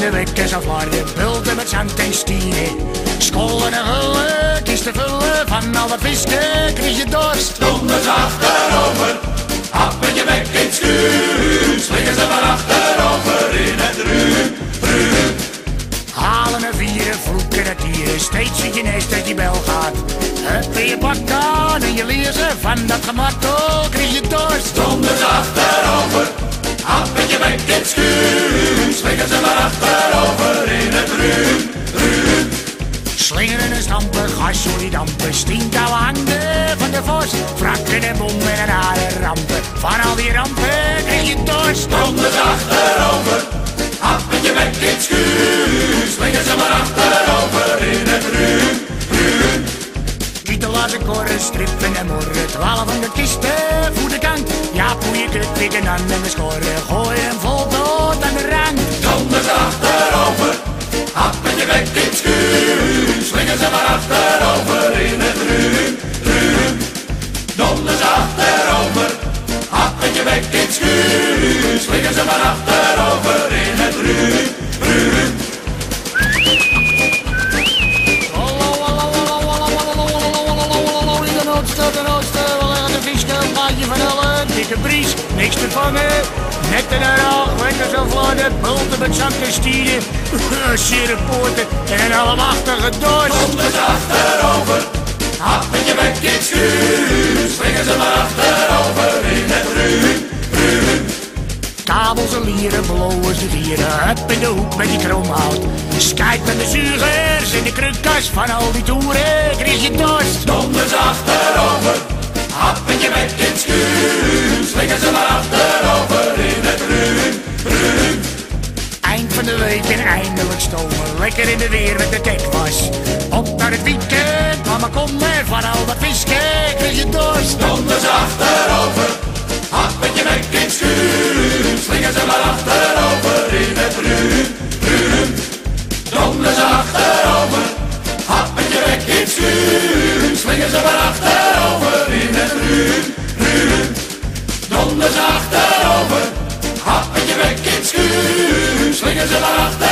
de wekkers aflaarden, bulten met zand en stieren. Scholen en vullen, kisten vullen, van al dat visken kreeg je dorst. Donders achterover, hap met je bek in het schuur. Slingen ze maar achterover in het ruim, ruim. Halen en vieren, vloeken en tieren, steeds zit je neus dat die bel gaat. Hup in je bak aan en je lezen, van dat gemartel kreeg je dorst. Donders achterover, hap met je bek in het schuur. Slingeren en stampen, gasoliedampen, stinkouwe handen van de vos. Wrakken en bommen en nare rampen, van al die rampen kreeg je dorst. Donders achterover, hap met je bek in schuur. Slingen ze maar achterover in het ruim, ruim. Kieten laten korren, strippen en morren, twaalf van de kisten voor de kant. Ja, poeie kut, pikken aan en we scoren, gooi hem vol ze maar achterover in het ru ru. Dikke bries, niks te vangen. Net er al, lekker zo vladen, bulten met zakken stieren, poorten en allemaal achtergedoord. Kom eens achterover. Kabels en lieren, blowers de dieren, up in de hoek met die kromhout. Skijt met de zuigers in de krukas van al die toeren, kreeg je dorst. Donders achterover, hap met in het schuur. Slingen ze maar achterover in het ruim, ruim. Eind van de week en eindelijk stomen, lekker in de weer met de dekwas. Op naar het weekend, mama kom maar van al dat visken, kreeg je dorst. Donders achterover, Slingen ze maar achterover in het ruur, ruur. Donders achterover, hap met je bek in schuur. Springen ze maar.